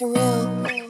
surreal.